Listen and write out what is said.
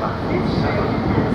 まあ、